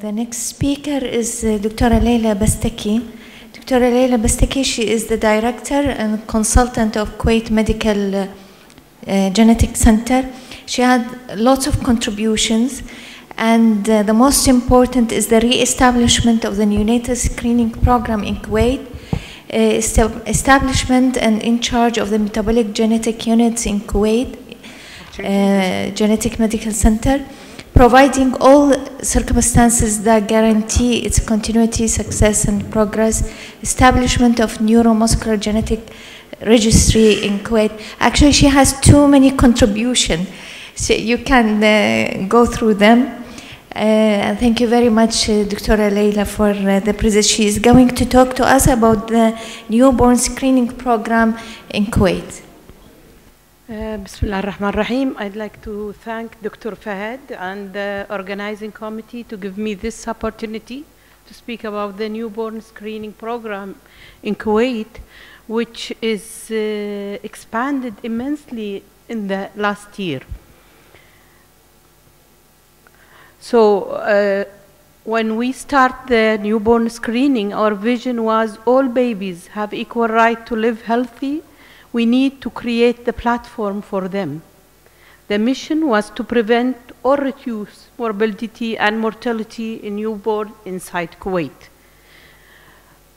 the next speaker is uh, Dr. Laila Bastaki. Dr. Laila Bastaki, she is the director and consultant of Kuwait Medical uh, uh, Genetic Center. She had lots of contributions, and uh, the most important is the re-establishment of the neonatal screening program in Kuwait, uh, estab- establishment and in charge of the metabolic genetic units in Kuwait, uh, Genetic Medical Center, providing all circumstances that guarantee its continuity, success, and progress, establishment of neuromuscular genetic registry in Kuwait. Actually, she has too many contributions. So you can uh, go through them. Uh, thank you very much, uh, Dr. Laila, for uh, the present. She is going to talk to us about the newborn screening program in Kuwait. Uh, Bismillah ar-Rahman ar-Rahim. I'd like to thank Dr. Fahad and the organizing committee to give me this opportunity to speak about the newborn screening program in Kuwait, which is uh, expanded immensely in the last year. So, uh, when we start the newborn screening, our vision was all babies have equal right to live healthy. We need to create the platform for them. The mission was to prevent or reduce morbidity and mortality in newborn inside Kuwait.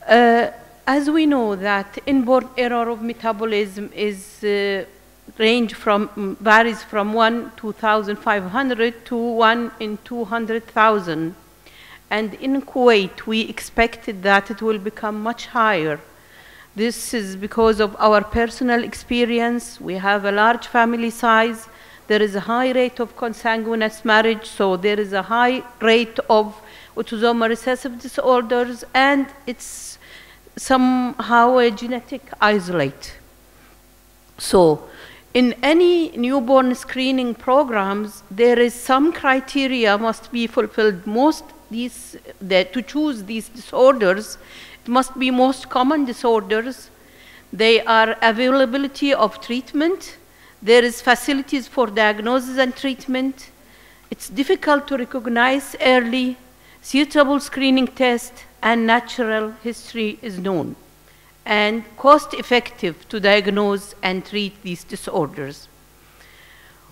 Uh, as we know that inborn error of metabolism is uh, range from mm, varies from 1 to 2500 to 1 in 200,000 and in Kuwait we expected that it will become much higher this is because of our personal experience. We have a large family size. There is a high rate of consanguineous marriage so there is a high rate of autosomal recessive disorders and it's somehow a genetic isolate. So in any newborn screening programs, there is some criteria must be fulfilled. Most these the, to choose these disorders, must be most common disorders. They are availability of treatment. There is facilities for diagnosis and treatment. It's difficult to recognize early, suitable screening test, and natural history is known and cost effective to diagnose and treat these disorders.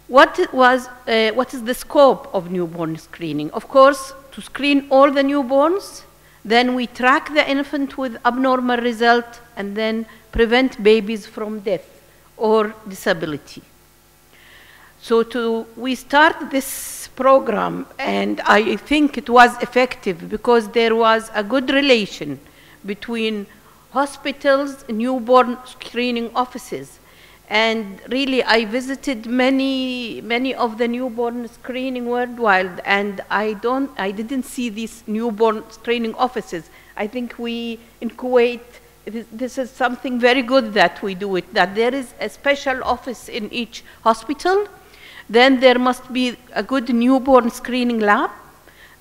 What, was, uh, what is the scope of newborn screening? Of course, to screen all the newborns, then we track the infant with abnormal result and then prevent babies from death or disability. So to, we start this program and I think it was effective because there was a good relation between hospitals, newborn screening offices. And really, I visited many, many of the newborn screening worldwide, and I don't, I didn't see these newborn screening offices. I think we in Kuwait, this, is something very good that we do it. That there is a special office in each hospital. Then there must be a good newborn screening lab.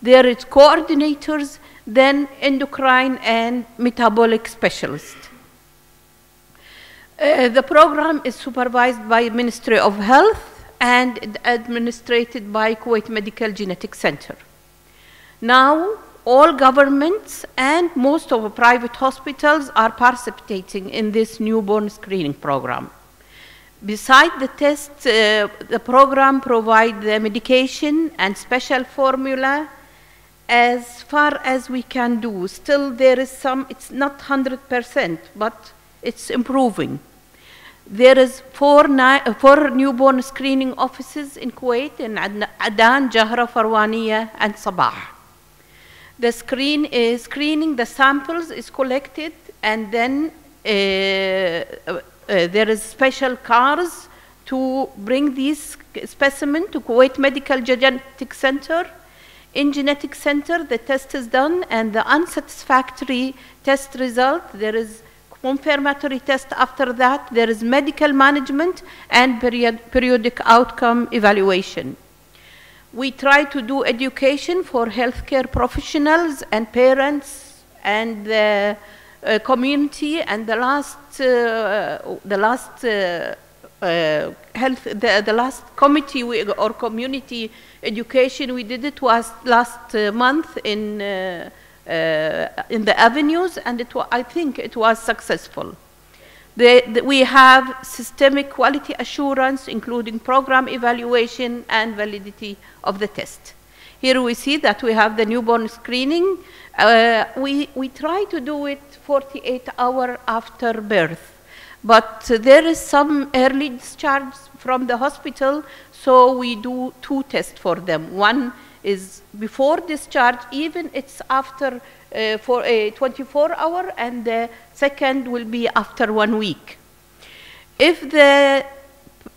There is coordinators then endocrine and metabolic specialist. Uh, the program is supervised by Ministry of Health and administered by Kuwait Medical Genetic Center. Now, all governments and most of the private hospitals are participating in this newborn screening program. Besides the tests, uh, the program provides the medication and special formula as far as we can do. Still, there is some, it's not 100%, but it's improving. There is four, four newborn screening offices in Kuwait, in Adan, Jahra, Farwaniya, and Sabah. The screen is, screening, the samples is collected, and then uh, uh, there is special cars to bring these specimen to Kuwait Medical Genetic Center in genetic center, the test is done, and the unsatisfactory test result, there is confirmatory test after that, there is medical management and period, periodic outcome evaluation. We try to do education for healthcare professionals and parents and the uh, community, and the last, uh, the last uh, uh, health, the, the last committee we, or community education we did it was last uh, month in, uh, in the avenues and it I think it was successful. The, the- we have systemic quality assurance, including program evaluation and validity of the test. Here we see that we have the newborn screening. Uh, we, we try to do it 48 hours after birth, but uh, there is some early discharge from the hospital, so we do two tests for them. One is before discharge, even it's after uh, for a 24 hour, and the second will be after one week. If the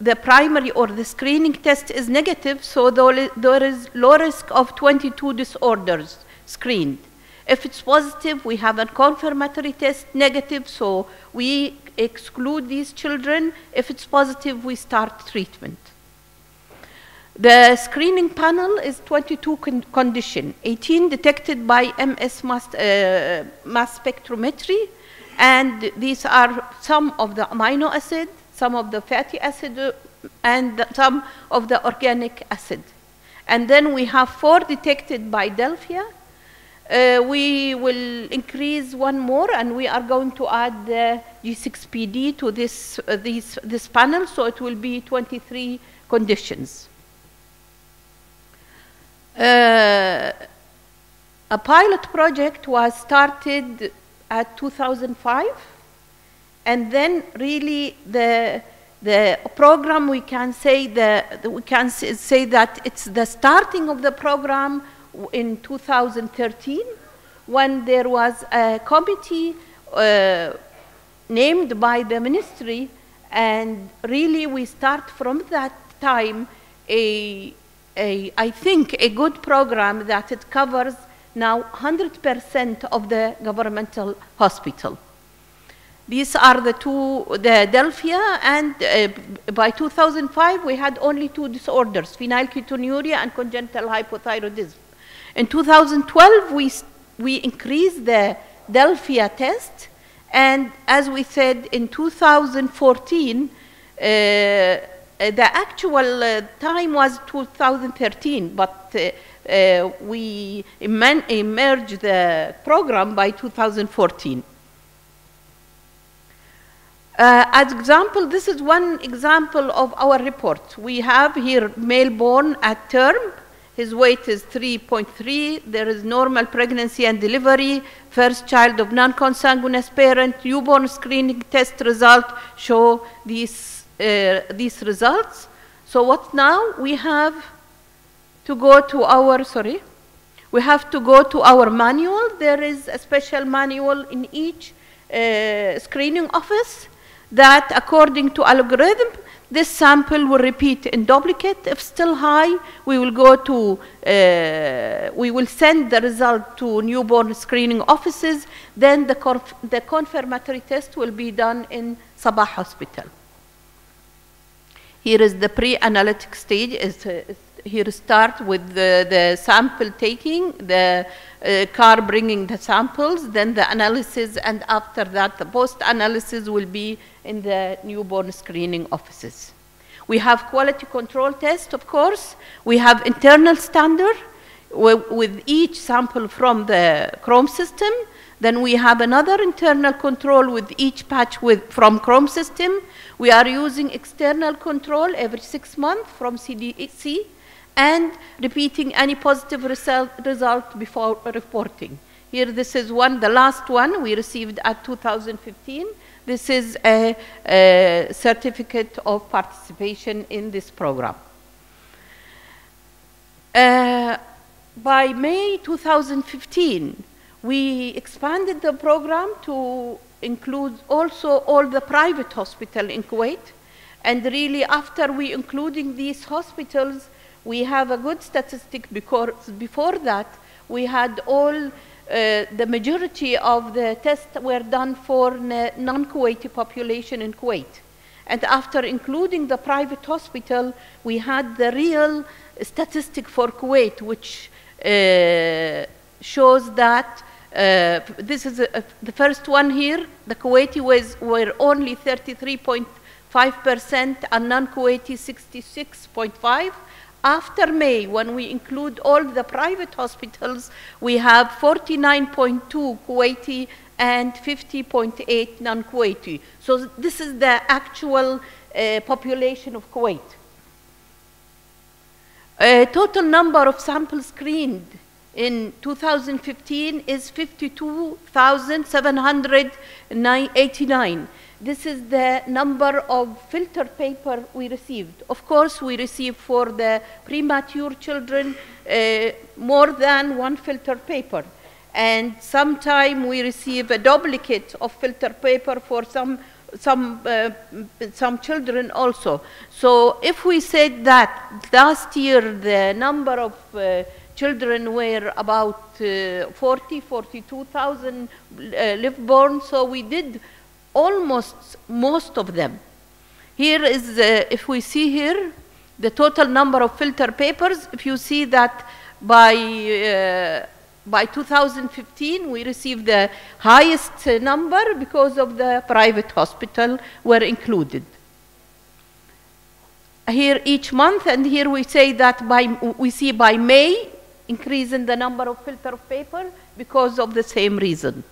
the primary or the screening test is negative, so there there is low risk of 22 disorders screened. If it's positive, we have a confirmatory test negative, so we exclude these children. If it's positive, we start treatment. The screening panel is 22 con- condition, 18 detected by MS mass, uh, mass spectrometry, and these are some of the amino acid, some of the fatty acid, uh, and the- some of the organic acid. And then we have four detected by DELFIA. Uh, we will increase one more, and we are going to add the G6PD to this, uh, these, this panel, so it will be 23 conditions. Uh, a pilot project was started at 2005 and then really the the program we can say the, the- we can say that it's the starting of the program in 2013 when there was a committee uh, named by the ministry and really we start from that time a, a I think a good program that it covers now 100% of the governmental hospital. These are the two, the DELFIA, and uh, by 2005 we had only two disorders, phenylketonuria and congenital hypothyroidism. In 2012 we, we increased the DELFIA test, and as we said in 2014, uh, the actual uh, time was 2013, but uh, uh, we emerged the program by 2014. Uh, as example, this is one example of our report. We have here male born at term. His weight is 3.3. There is normal pregnancy and delivery. First child of non-consanguineous parent. Newborn screening test result show these, uh, these results. So what now? We have to go to our, sorry, we have to go to our manual. There is a special manual in each uh, screening office that according to algorithm, this sample will repeat in duplicate. If still high, we will go to, uh, we will send the result to newborn screening offices. Then the, conf- the confirmatory test will be done in Sabah Hospital. Here is the pre-analytic stage. Uh, is- here start with the, the sample taking, the uh, car bringing the samples, then the analysis, and after that the post-analysis will be in the newborn screening offices. We have quality control test, of course. We have internal standard with each sample from the Chrome system. Then we have another internal control with each patch with, from Chrome system. We are using external control every six months from CDC and repeating any positive result, result before reporting. Here, this is one, the last one we received at 2015. This is a, a certificate of participation in this program. Uh, by May 2015, we expanded the program to include also all the private hospitals in Kuwait. And really, after we including these hospitals, we have a good statistic because before that, we had all, uh, the majority of the tests were done for non-Kuwaiti population in Kuwait. And after including the private hospital, we had the real statistic for Kuwait, which uh, shows that uh, this is a, a- the first one here. The Kuwaiti was were only 33.5 5%, and non-Kuwaiti 66.5. After May, when we include all the private hospitals, we have 49.2 Kuwaiti and 50.8 non-Kuwaiti. So this is the actual uh, population of Kuwait. Uh, total number of samples screened in 2015 is 52,789. This is the number of filter paper we received. Of course, we received for the premature children uh, more than one filter paper. And sometime we receive a duplicate of filter paper for some some uh, some children also. So if we said that last year the number of uh, children were about uh, 40, 42,000 uh, live-born, so we did almost most of them. Here is, uh, if we see here, the total number of filter papers, if you see that by uh, by 2015, we received the highest number because of the private hospital were included. Here each month, and here we say that by, we see by May, increase in the number of filter of paper because of the same reason.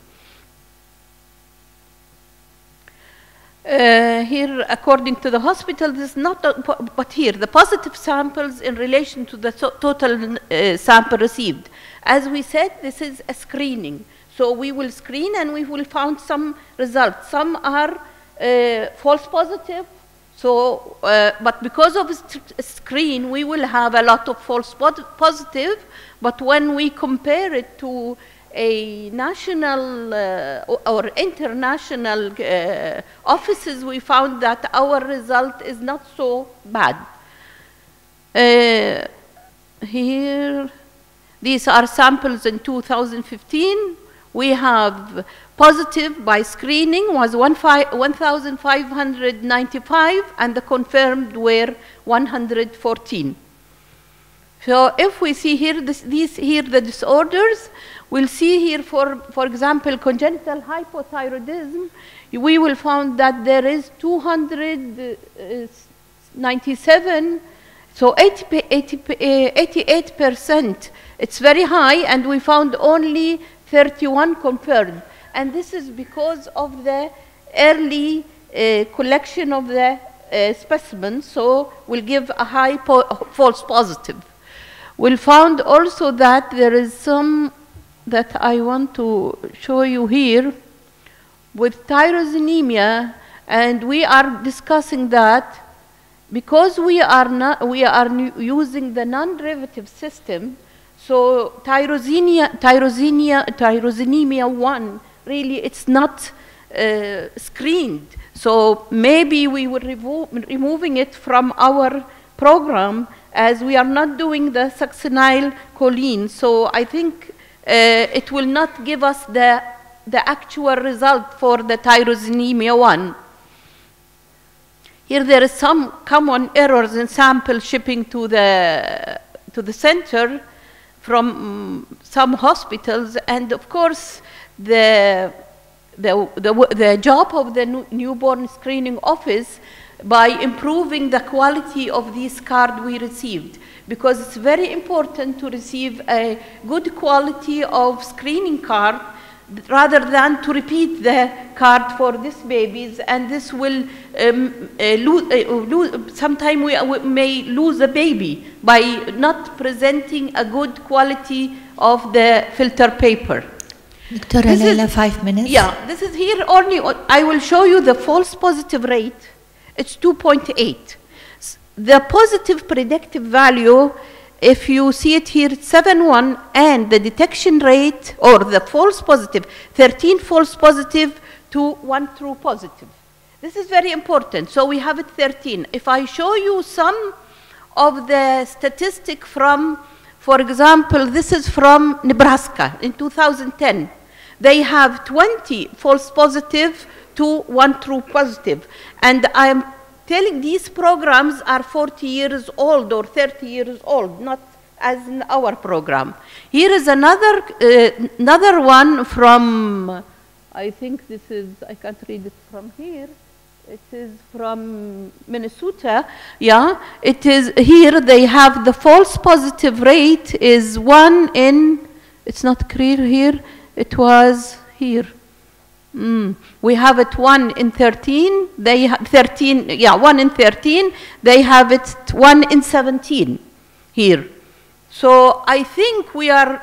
Uh, here, according to the hospital, this is not, a, but here, the positive samples in relation to the so total uh, sample received. As we said, this is a screening. So we will screen and we will find some results. Some are uh, false positive. So, uh, but because of screen, we will have a lot of false positive. But when we compare it to a national uh, or international uh, offices, we found that our result is not so bad. Uh, here, these are samples in 2015. We have positive by screening was 1,595 and the confirmed were 114. So if we see here this, these here the disorders, we'll see here for, for example, congenital hypothyroidism, we will find that there is 297, uh, so 80, 80, 88%. It's very high and we found only 31 confirmed. And this is because of the early uh, collection of the uh, specimens, so we'll give a high po false positive. We'll found also that there is some that I want to show you here with tyrosinemia, and we are discussing that because we are not we are using the non-derivative system. So tyrosinemia, tyrosinemia, tyrosinemia one really it's not uh, screened. So maybe we were remo removing it from our program as we are not doing the succinyl choline. So I think uh, it will not give us the, the actual result for the tyrosinemia 1. Here there is some common errors in sample shipping to the, to the center from um, some hospitals and of course the, the, the, the job of the newborn screening office by improving the quality of this card we received. Because it's very important to receive a good quality of screening card rather than to repeat the card for these babies and this will um, uh, lose, uh, lose sometime we, we, may lose a baby by not presenting a good quality of the filter paper. Dr. Laila, five minutes. Yeah, this is here only, I will show you the false positive rate. It's 2.8. The positive predictive value, if you see it here, 7.1, and the detection rate, or the false positive, 13 false positive to 1 true positive. This is very important. So we have it 13. If I show you some of the statistic from, for example, this is from Nebraska in 2010. They have 20 false positive to one true positive. And I'm telling these programs are 40 years old or 30 years old, not as in our program. Here is another, uh, another one from, I think this is, I can't read it from here. it is from Minnesota. Yeah, it is here. They have the false positive rate is one in. It's not clear here. It was here. Mm. We have it one in 13. They have 13. Yeah, one in 13. They have it one in 17 here. So I think we are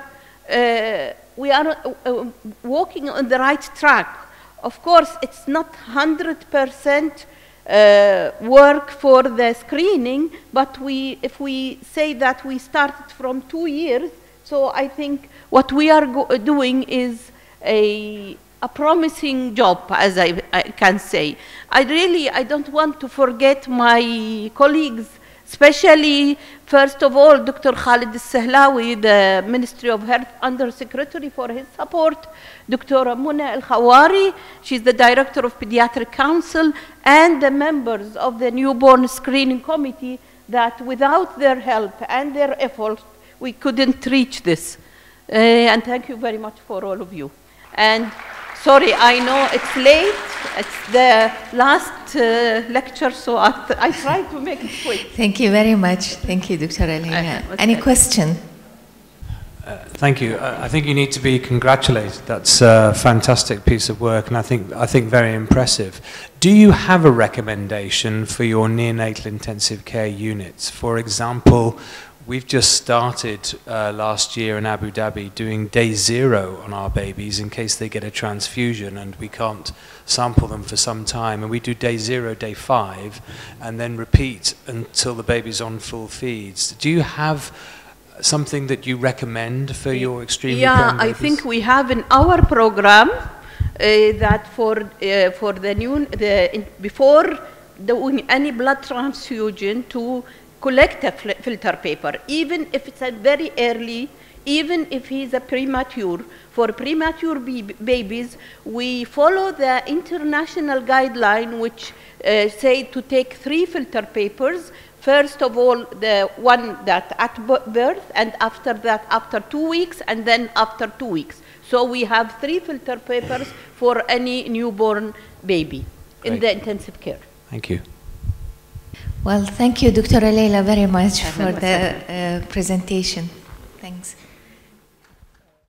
uh, we are uh, uh, walking on the right track. Of course, it's not 100% uh, work for the screening, but we, if we say that we started from two years, so I think what we are doing is a, a promising job, as I, I can say. I really, I don't want to forget my colleagues especially, first of all, Dr. Khalid Al-Sahlawi, the Ministry of Health Under Secretary for his support, Dr. Muna Al-Khawari, she's the Director of Pediatric Council, and the members of the Newborn Screening Committee that without their help and their efforts, we couldn't reach this. Uh, and thank you very much for all of you. And sorry, I know it's late. It's the last uh, lecture, so I, I try to make it quick. Thank you very much. Thank you, Dr. Elena. Uh, Any okay. question? Thank you. Uh, I think you need to be congratulated. That's a fantastic piece of work, and I think I think very impressive. Do you have a recommendation for your neonatal intensive care units? For example, we've just started uh, last year in Abu Dhabi doing day zero on our babies in case they get a transfusion and we can't sample them for some time, and we do day zero, day five, and then repeat until the baby's on full feeds. Do you have something that you recommend for your extremely Yeah, I think we have in our program uh, that for uh, for the new the in, before doing any blood transfusion to collect a fil- filter paper, even if it's a very early, even if he's a premature. For premature babies, we follow the international guideline which uh, say to take three filter papers. First of all, the one that at birth, and after that, after two weeks, and then after two weeks. So we have three filter papers for any newborn baby in the intensive care. Thank you. Well, thank you, Dr. Laila, very much for the uh, presentation. Thanks.